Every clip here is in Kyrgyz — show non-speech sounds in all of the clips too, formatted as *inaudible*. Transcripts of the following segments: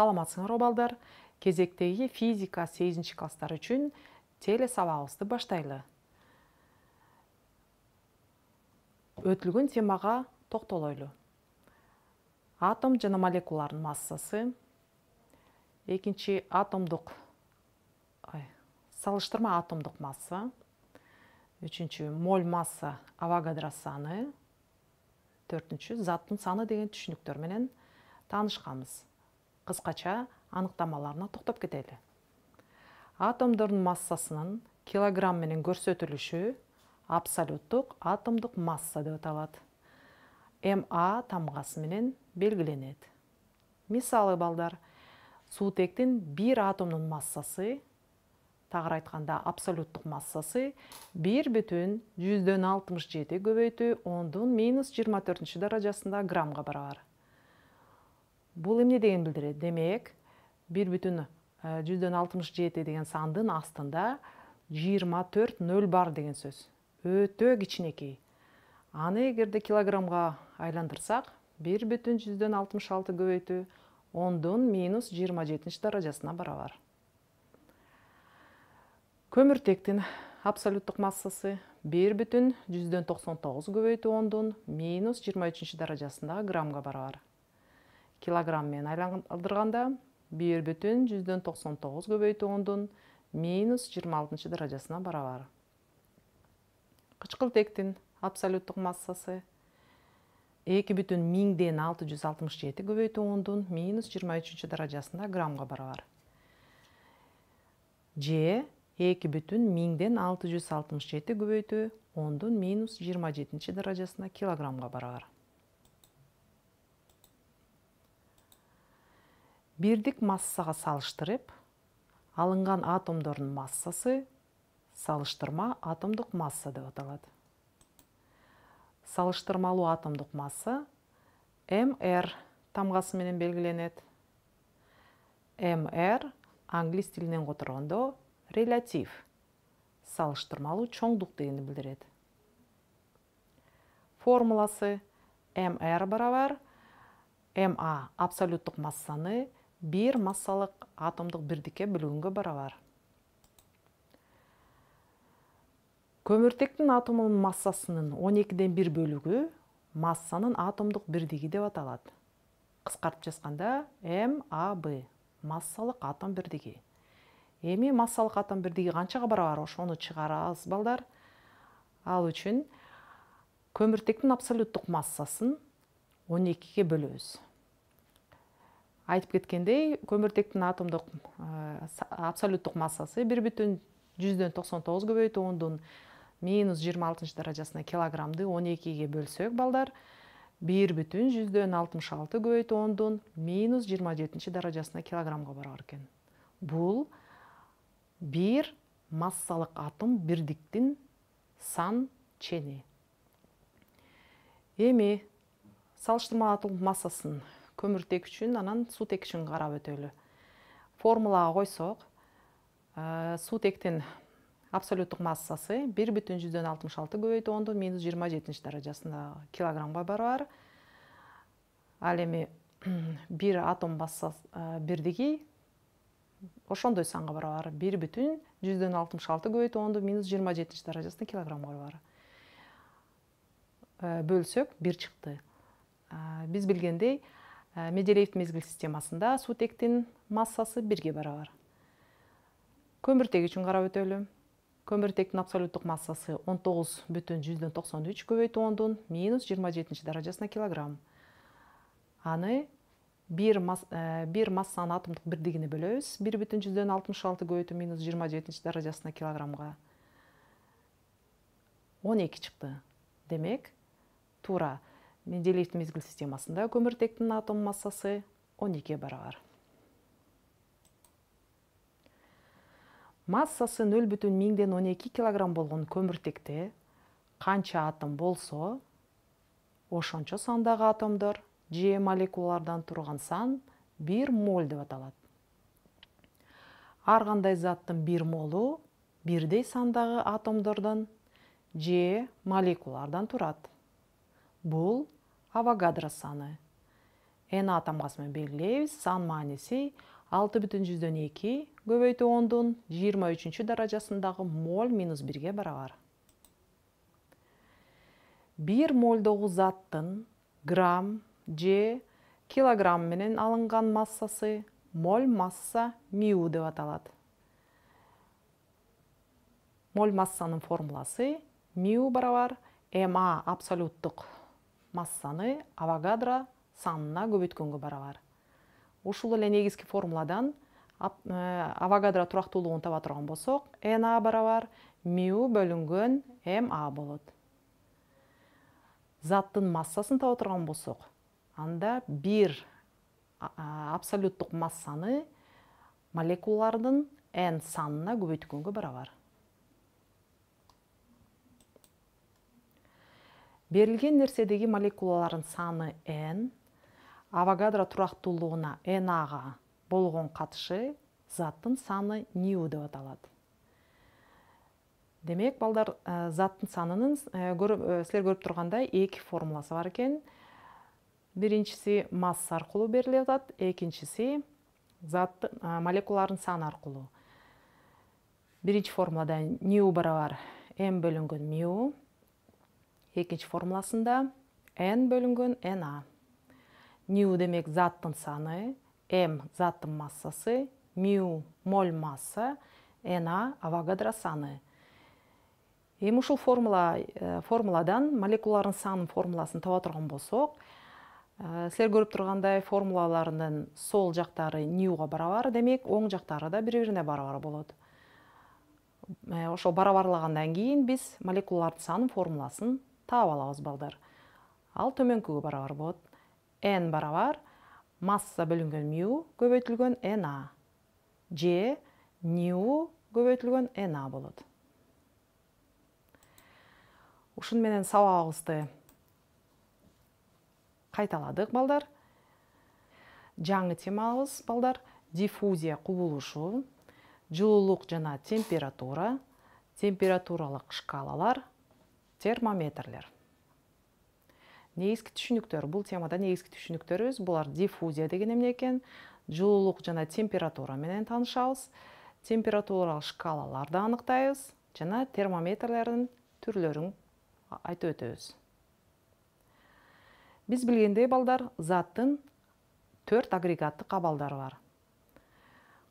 саламатсыңарбы балдар кезектеги физика сегизинчи класстар үчүн теле сабагыбызды баштайлы. Өтүлгөн темага токтолойлу атом жана молекулалардын массасы. Экинчи атомдук салыштырма атомдук масса. Үчүнчү моль масса авогадро саны. Төртүнчү заттын саны деген түшүнүктөр менен таанышканбыз кыскача аныктамаларына токтоп кетели. Атомдордун массасынын килограмм менен көрсөтүлүшү абсолюттук атомдук масса деп аталат. Ма тамгасы менен белгиленет. Мисалы балдар суутектин бир атомдун массасы тагыраак айтканда абсолюттук массасы бир бүтүн жүздөн алтымыш жети көбөйтүү ондун минус жыйырма төртүнчү даражасында граммга барабар бул эмне дегенди билдирет? Демек бир бүтүн э, жүздөн алтымыш жети деген сандын астында жыйырма төрт нөл бар деген сөз. Өтө кичинекей. Аны эгерде килограммга айландырсак бир бүтүн жүздөн алтымыш алты көбөйтүү ондун минус жыйырма жетинчи даражасына барабар. Көмүртектин абсолюттук массасы бир бүтүн жүздөн токсон тогуз көбөйтүү ондун минус жыйырма үчүнчү даражасындагы граммга барабар. Килограмм менен айландырганда бир бүтүн жүздөн токсон тогуз көбөйтүү минус жыйырма алтынчы даражасына барабар. Кычкылтектин абсолюттук массасы эки бүтүн миңден алты жүз алтымыш жети көбөйтүү минус жыйырма үчүнчү даражасында граммга барабар. Же эки бүтүн миңден алты жүз алтымыш жети көбөйтүү ондун минус жыйырма жетинчи даражасына килограммга барабар бирдик массага салыштырып алынган атомдордун массасы салыштырма атомдук масса деп аталат. Салыштырмалуу атомдук масса мр тамгасы менен белгиленет. Мр англис тилинен которгондо релятив салыштырмалуу чоңдук дегенди билдирет. Формуласы мр барабар ма абсолюттук массаны бир массалык атомдук бирдикке бөлгөнгө барабар. Көмүртектин атомунун массасынын он экиден бир бөлүгү массанын атомдук бирдиги деп аталат. Кыскартып жазганда маб массалык атом бирдиги. Эми массалык атом бирдиги канчага барабар? Ошону чыгарабыз балдар. Ал үчүн көмүртектин абсолюттук массасын он экиге бөлөбүз. Айтып кеткендей көмүртектин атомдук э, абсолюттук массасы бир бүтүн жүздөн токсон тогуз көбөйтүү ондун минус жыйырма алтынчы даражасына килограммды он экиге бөлсөк балдар бир бүтүн жүздөн алтымыш алты көбөйтүү ондун минус жыйырма жетинчи даражасына килограммга барабар экен. Бул бир массалык атом бирдиктин сан чени. Эми салыштырмалуу атом массасын көмүртек үчүн анан суутек үчүн карап өтөлү. Формулага койсок э, суутектин абсолюттук массасы бир бүтүн жүздөн алтымыш алты минус жыйырма жетинчи даражасында килограммга барабар ал эми *clears throat* бир атом масса э, бирдиги ошондой санга барабар. Бир бүтүн жүздөн алтымыш алты көбөйтүү ондун минус жыйырма жетинчи даражасында килограммга барабар. Э, бөлсөк бир чыкты. Биз билгендей Э, менделеевдин мезгил системасында суутектин массасы бирге барабар. Көмүртек үчүн карап өтөлү. Көмүртектин абсолюттук массасы он тогуз бүтүн жүздөн токсон үч көбөйтүү ондун минус жыйырма жетинчи даражасына килограмм. Аны бир э, массанын атомдук бирдигине бөлөбүз. Бир бүтүн жүздөн алтымыш алты көбөйтүү минус жыйырма жетинчи даражасына килограммга. Он эки чыкты. Демек туура менделеевдин мезгил системасында көмүртектин атом массасы он экиге барабар массасы нөл бүтүн миңден он эки килограмм болгон көмүртекте канча атом болсо ошончо сандагы атомдор же молекулалардан турган сан бир моль деп аталат. Ар кандай заттын бир молу бирдей сандагы атомдордон же молекулалардан турат бул авогадро саны. На тамгасы менен белгилейбиз сан мааниси алты бүтүн жүздөн эки көбөйтүү ондун жыйырма үчүнчү даражасындагы моль минус бирге барабар. Бир молдогу заттын грамм же килограмм менен алынган массасы моль масса миу деп аталат. Моль массанын формуласы миу барабар ма абсолюттук массаны авогадро санына көбөйткөнгө барабар ушул эле негизги формуладан э, авогадро турактуулугун таба турган болсок на барабар миу бөлүнгөн ма болот. Заттын массасын таба турган болсок анда бир абсолюттук массаны молекулалардын н санына көбөйткөнгө барабар берілген нәрседегі молекулалардың саны n авогадро тұрақтылығына наға болған қатысы заттың саны ню деп аталады. Демек балдар ә, заттың санының ә, көріп, ә, көріп тұрғандай екі формуласы бар екен. Біріншісі масса аркылуу берилип атат экинчиси зат молекулалардын саны арқылы. Бірінші формулада ню барабар м бөлүнгөн мю экинчи формуласында n бөлүнгөн на ню демек заттын саны м заттын массасы мю моль масса на авогадро саны. Эми ушул формула э, формуладан молекулалардын санынын формуласын таба турган болсок э, силер көрүп тургандай формулаларынын сол жактары ньюга барабар демек оң жактары да бири бирине барабар болот э, ошол барабарлагандан кийин биз молекулалардын санынын формуласын таап алабыз балдар ал төмөнкүгө барабар болот n барабар масса бөлүнгөн мю көбөйтүлгөн на же ню көбөйтүлгөн на болот ушуну менен сабагыбызды кайталадык балдар жаңы темабыз балдар диффузия кубулушу жылуулук жана температура температуралык шкалалар термометрлер. Негизги түшүнүктөр бул темада негизги түшүнүктөрүбүз булар диффузия деген эмне экен жылуулук жана температура менен таанышабыз. Температуралык шкалаларды аныктайбыз жана термометрлердин түрлөрүн айтып өтөбүз. Биз билгендей балдар заттын төрт агрегаттык абалдары бар.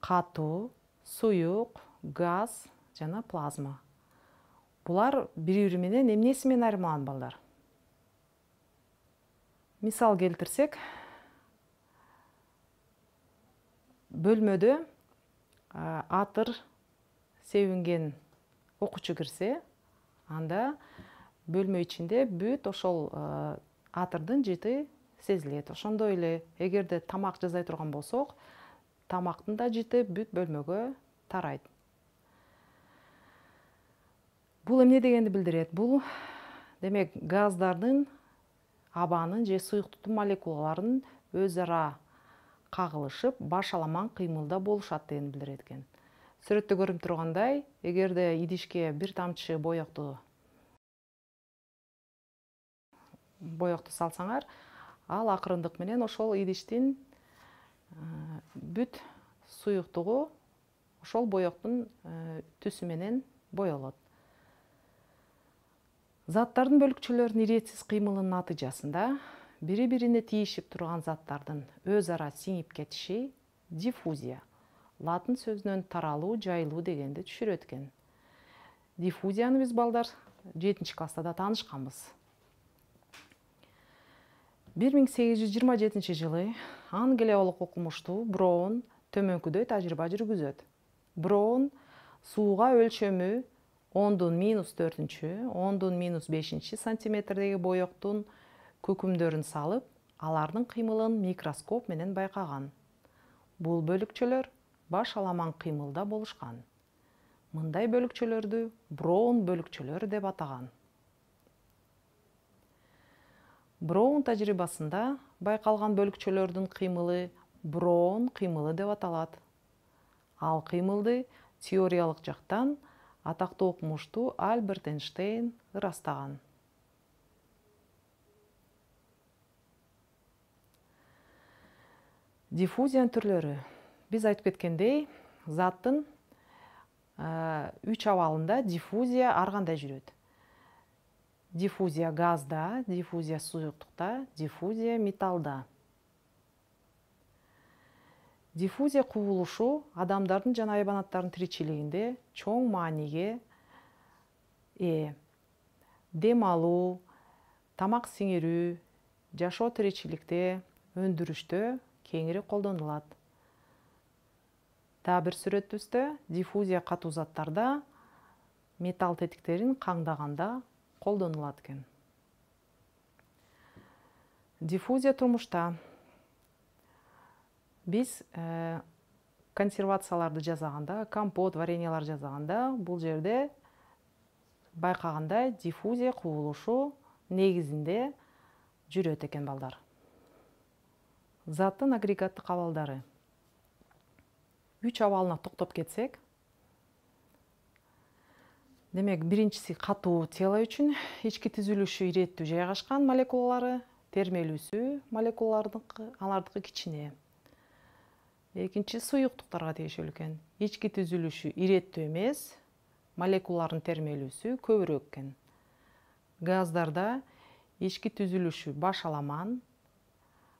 Катуу суюк газ жана плазма булар бири бири менен эмнеси менен балдар. Мисал келтирсек бөлмөдө атыр себинген окуучу кирсе анда бөлмө ичинде бүт ошол атырдын жыты сезилет ошондой эле эгерде тамак жасай турган болсок тамактын да жыты бүт бөлмөгө тарайт. Бул эмне дегенди билдирет? Бул демек газдардын абанын же суюктуктун молекулаларынын өз ара кагылышып башаламан кыймылда болушат дегенди билдирет экен. Сүрөттө көрүнүп тургандай эгерде идишке бир тамчы боекту боекту салсаңар ал акырындык менен ошол идиштин бүт суюктугу ошол боектун түсү менен боелот заттардын бөлүкчөлөрүнүн иретсиз кыймылынын натыйжасында бири бирине тийишип турган заттардын өз ара сиңип кетиши диффузия. Латын сөзүнөн таралуу жайылуу дегенди түшүрөт экен. Диффузияны биз балдар жетинчи класста да таанышканбыз. Бир миң сегиз жүз жыйырма жетинчи жылы англиялык окумуштуу броун төмөнкүдөй тажрыйба жүргүзөт. Броун сууга өлчөмү ондун минус төртүнчү ондун минус бешинчи сантиметрдеги боектун көкүмдөрүн салып алардын кыймылын микроскоп менен байкаган. Бул бөлүкчөлөр баш аламан кыймылда болушкан. Мындай бөлүкчөлөрдү броун бөлүкчөлөрү деп атаган. Броун тажрыйбасында байкалган бөлүкчөлөрдүн кыймылы броун кыймылы деп аталат. Ал кыймылды теориялык жактан атактуу окумуштуу альберт эйнштейн ырастаган диффузиянын түрлөрү биз айтып кеткендей заттын үч абалында диффузия ар жүрөт диффузия газда диффузия суюктукта диффузия металлда диффузия кубулушу адамдардын жана айбанаттардын тиричилигинде чоң мааниге ээ дем алуу тамак сиңирүү жашоо тиричиликте өндүрүштө кеңири колдонулат. Дагы бир сүрөтүбүздө диффузия катуу заттарда металл тетиктерин каңдаганда колдонулат экен. Диффузия турмушта биз э, консервацияларды жасаганда компот вареньялар жасаганда бул жерде байкагандай диффузия кубулушу негизинде жүрөт экен балдар. Заттын агрегаттык абалдары. Үч абалына токтоп кетсек демек биринчиси катуу тело үчүн ички түзүлүшү иреттүү жайгашкан молекулалары термелүүсү молекулалардыкы алардыкы кичине экинчи суюктуктарга тиешелүү экен. Ички түзүлүшү иреттүү эмес молекулалардын термелүүсү көбүрөөк экен. Газдарда ички түзүлүшү башаламан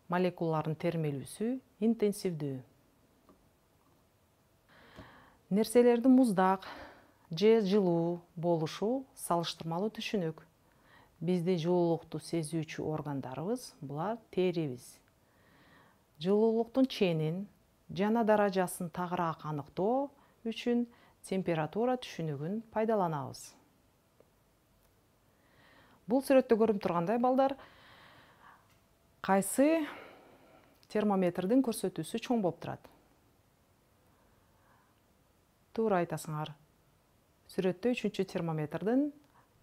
молекулалардын термелүүсү интенсивдүү. Нерселердин муздак же жылуу болушу салыштырмалуу түшүнүк биздин жылуулукту сезүүчү органдарыбыз булар терибиз жылуулуктун ченин жана даражасын тагыраак аныктоо үчүн температура түшүнүгүн пайдаланабыз. Бул сүрөттө көрүнүп тургандай балдар кайсы термометрдин көрсөтүүсү чоң болуп турат? Туура айтасыңар. Сүрөттө үчүнчү термометрдин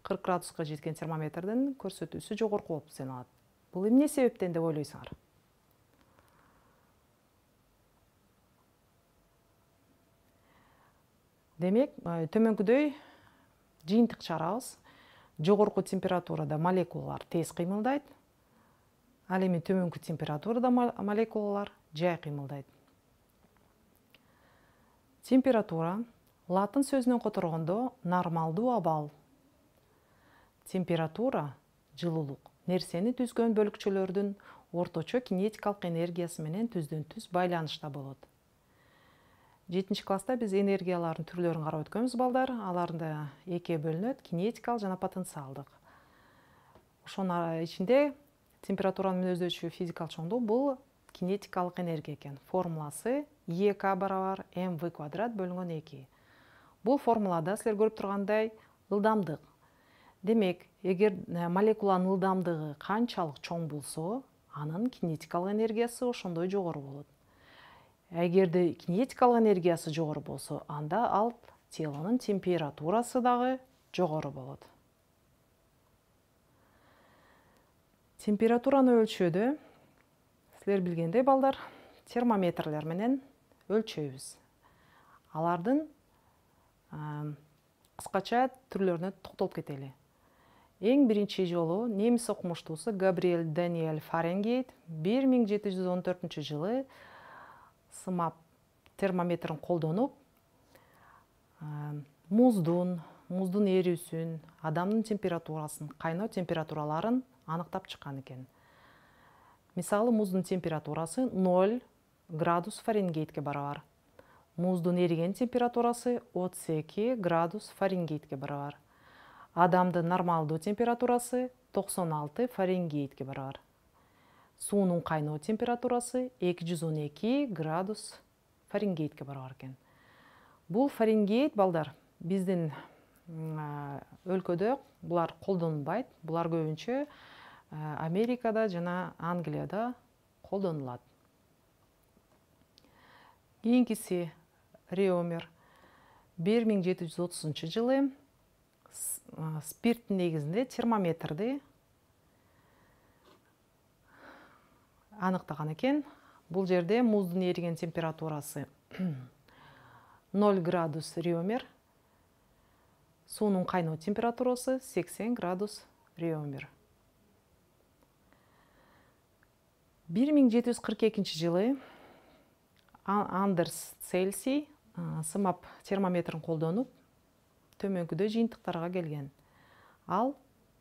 кырк градуска жеткен термометрдин көрсөтүүсү жогорку болуп саналат. Бул эмне себептен деп ойлойсуңар демек төмөнкүдөй жыйынтык чыгарабыз жогорку температурада молекулалар тез кыймылдайт. Ал эми төмөнкү температурада молекулалар жай кыймылдайт. Температура латын сөзүнөн которгондо нормалдуу абал. Температура жылуулук нерсени түзгөн бөлүкчөлөрдүн орточо кинетикалык энергиясы менен түздөн түз байланышта болот жетинчи класста биз энергиялардын түрлөрүн карап өткөнбүз балдар. Алар да экиге бөлүнөт кинетикалык жана потенциалдык ошонун ичинде температуранын мүнөздөчү физикалык чоңдугу бул кинетикалык энергия экен формуласы эк барабар мв квадрат бөлүнгөн эки бул формулада силер көрүп тургандай ылдамдык демек эгер молекуланын ылдамдыгы канчалык чоң болсо анын кинетикалык энергиясы ошондой жогору болот Әгерде кинетикалық энергиясы жоғары болса, анда ал телінің температурасы дағы жоғары болады. Температураны өлшеуді сілер білгендей балдар термометрлер менен өлшейбіз. Алардың қысқача түрлеріне тұқтылып кетелі. Ең бірінші жолы неміс оқымыштусы Габриэль Даниэль Фаренгейт 1714 жылы сымап термометрін қолданып ә, мұздың мұздың ерісін адамның температурасын қайнау температураларын анықтап шыққан екен. Мысалы мұздың температурасы 0 градус фаренгейтке барабар мұздың еріген температурасы 32 градус фаренгейтке барабар адамдың нормалды температурасы 96 фаренгейтке барабар суунун кайноо температурасы эки жүз он эки градус фаренгейтке барабар экен. Бул фаренгейт балдар биздин өлкөдө булар колдонулбайт булар көбүнчө америкада жана англияда колдонулат. Кийинкиси реомер бир миң жети жүз отузунчу жылы спирттин негизинде термометрди анықтаған екен. Бұл жерде мұздың еріген температурасы *clears throat* 0 градус реомер суының қайнау температурасы 80 градус реомер 1742 жылы андерс цельсий сымап термометрін қолданып төменгіде жиынтықтарға келген. Ал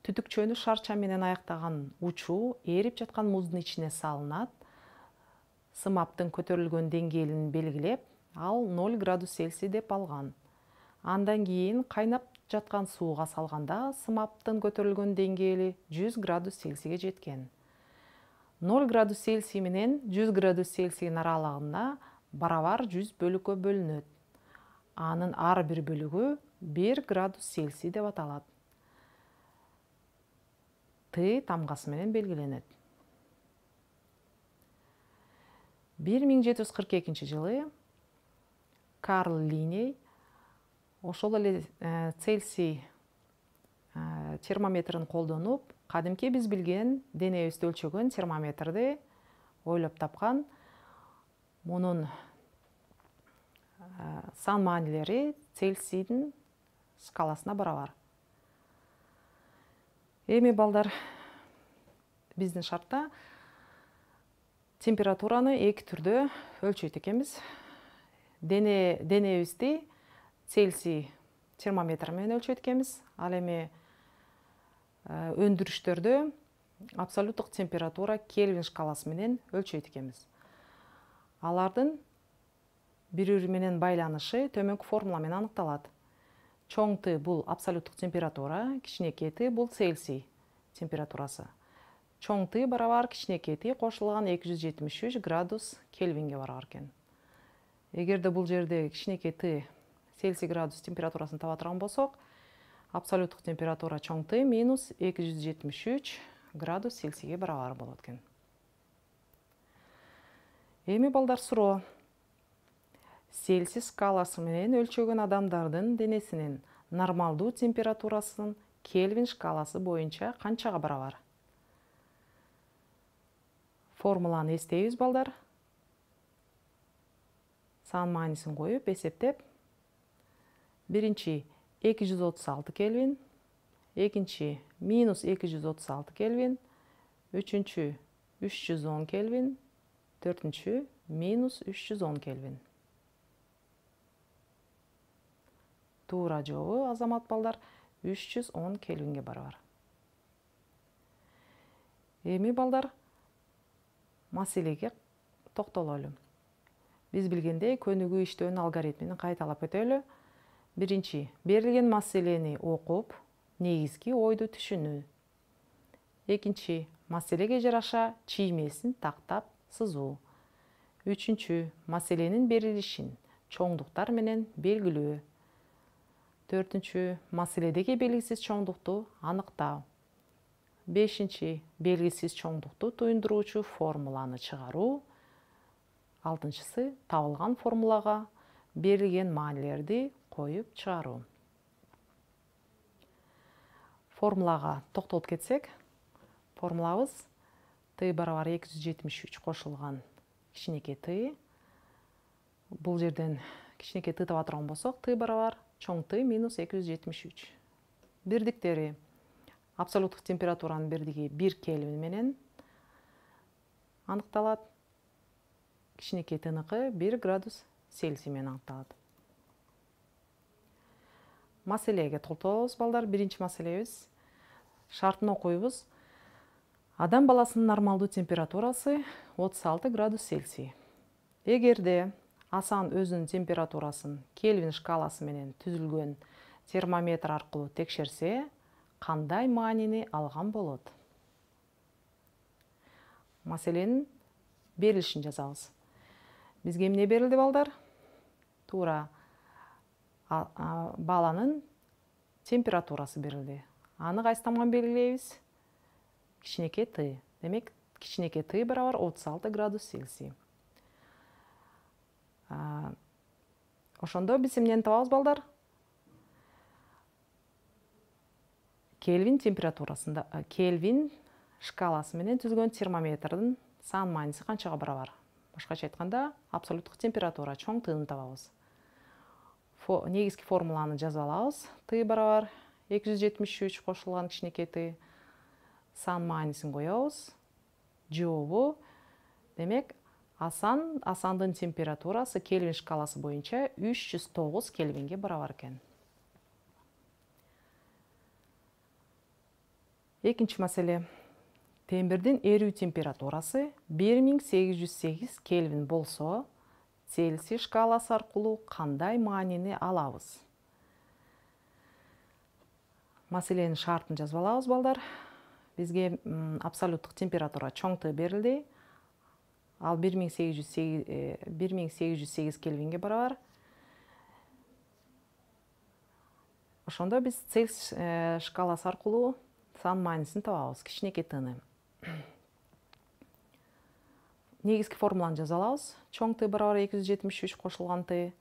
түтүкчөнү шарча менен аяктаган учуу эрип жаткан муздун ичине салынат. Сымаптын көтөрүлгөн деңгээлин белгилеп ал ноль градус цельсий деп алган. Андан кийин кайнап жаткан сууга салганда сымаптын көтөрүлгөн деңгээли жүз градус цельсийге жеткен. Ноль градус цельсий менен жүз градус цельсийдин аралыгында барабар жүз бөлүккө бөлүнөт. Анын ар бир бөлүгү бир градус цельсий деп аталат тамгасы менен белгиленет. Бир миң жети жүз кырк экинчи жылы карл линей ошол эле э, цельсий э, термометрин колдонуп кадимки биз билген денебизди өлчөгөн термометрди ойлоп тапкан мунун э, сан маанилери цельсийдин скаласына барабар эми балдар биздин шартта температураны эки түрдө өлчөйт экенбиз дене денебизди цельсий термометр менен өлчөйт экенбиз ал эми э, өндүрүштөрдө абсолюттук температура кельвин шкаласы менен өлчөйт экенбиз алардын бири бири менен байланышы төмөнкү формула менен аныкталат чоң т бул абсолюттук температура кичинекей т бул цельсий температурасы. Чоң т барабар кичинекей т кошулган эки жүз жетимиш үч градус кельвинге барабар экен эгерде бул жерде кичинекей т цельсий градус температурасын таба турган болсок абсолюттук температура чоң т минус эки жүз жетимиш үч градус цельсийге барабар болот экен эми балдар суроо цельсий скаласы менен өлчөгөн адамдардын денесинин нормалдуу температурасын кельвин шкаласы боюнча канчага барабар формуланы эстейбиз балдар. Сан маанисин коюп эсептеп биринчи эки жүз отуз алты кельвин. Экинчи минус эки жүз отуз алты кельвин. Үчүнчү үч жүз он кельвин. Төртүнчү минус үч жүз он кельвин. Туура жообу азамат балдар үч жүз он кельвинге барабар эми балдар маселеге токтололу биз билгендей көнүгүү иштөөнүн алгоритмин кайталап өтөлү биринчи берилген маселени окуп негизги ойду түшүнүү экинчи маселеге жараша чиймесин тактап сызуу. Үчүнчү маселенин берилишин чоңдуктар менен белгилөө төртүнчү маселедеги белгисиз чоңдукту аныктоо бешинчи белгисиз чоңдукту туюндуруучу формуланы чыгаруу. Алтынчысы табылган формулага берилген маанилерди коюп чыгаруу. Формулага токтолуп кетсек формулабыз т барабар эки жүз жетимиш үч кошулган кичинекей т. Бул жерден кичинекей т таба турган болсок т барабар чоң т минус эки жүз жетимиш үч бирдиктери абсолюттук температуранын бирдиги бир кельвин менен аныкталат кичинекей бир градус цельсий менен аныкталат маселеге токтолобуз балдар. Биринчи маселебиз шартын окуйбуз адам баласынын нормалдуу температурасы отуз алты градус цельсий. Эгерде асан өзүнүн температурасын кельвин шкаласы менен түзүлгөн термометр аркылуу текшерсе кандай маанини алган болот? Маселенин берилишин жазабыз бизге эмне берилди балдар? Туура баланын температурасы берилди. Аны кайсы тамган белгилейбиз? Кичинекей т. Демек кичинекей т барабар отуз алты градус цельсий ошондо биз эмнени табабыз балдар? Кельвин температурасында кельвин шкаласы менен түзүлгөн термометрдин сан мааниси канчага барабар? Башкача айтканда абсолюттук температура чоң тны табабыз. Негизги формуланы жазып алабыз. Т барабар эки жүз жетимиш үч кошулган кичинекей т. Сан маанисин коебуз. Жообу демек асан асандын температурасы кельвин шкаласы боюнча үч жүз тогуз кельвинге барабар экен. Экинчи маселе. Темирдин эрүү температурасы бир миң сегиз жүз сегиз кельвин болсо цельсий шкаласы аркылуу кандай маанини алабыз? Маселенин шартын жазып алабыз балдар. Бизге абсолюттук температура чоң т берилди ал бир миң сегиз жүз сегиз бир миң сегиз жүз сегиз кельвинге барабар. Ошондо биз цельс шкаласы аркылуу сан маанисин табабыз кичинекей тны *clears throat* негизги формуланы жазып алабыз чоң т барабар эки жүз жетимиш үч кошулган т.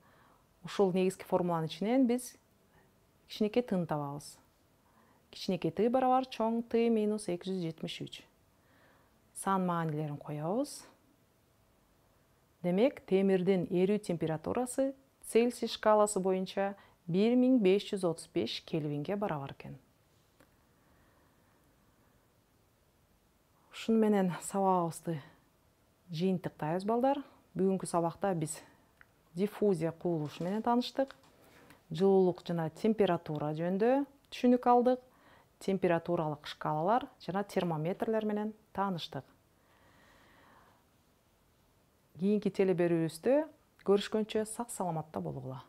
Ушул негизги формуланын ичинен биз кичинекей тны табабыз. Кичинекей т барабар чоң т минус эки жүз жетимиш үч. Сан маанилерин коебуз демек темирдин эрүү температурасы цельсий шкаласы боюнча бир миң беш жүз отуз беш кельвинге барабар экен. Ушуну менен сабагыбызды жыйынтыктайбыз балдар бүгүнкү сабакта биз диффузия кубулушу менен тааныштык жылуулук жана температура жөнүндө түшүнүк алдык. Температуралык шкалалар жана термометрлер менен тааныштык кийинки теле берүүбүздө көрүшкөнчө сак саламатта болгула